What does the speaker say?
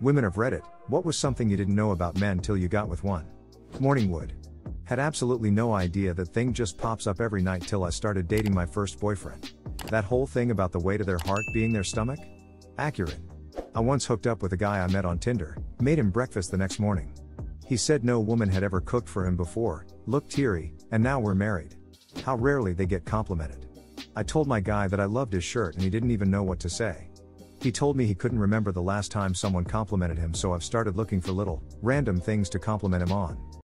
Women of Reddit, what was something you didn't know about men till you got with one? Morningwood. Had absolutely no idea that thing just pops up every night till I started dating my first boyfriend. That whole thing about the weight of their heart being their stomach? Accurate. I once hooked up with a guy I met on Tinder, made him breakfast the next morning. He said no woman had ever cooked for him before, looked teary, and now we're married. How rarely they get complimented. I told my guy that I loved his shirt and he didn't even know what to say. He told me he couldn't remember the last time someone complimented him, so I've started looking for little, random things to compliment him on.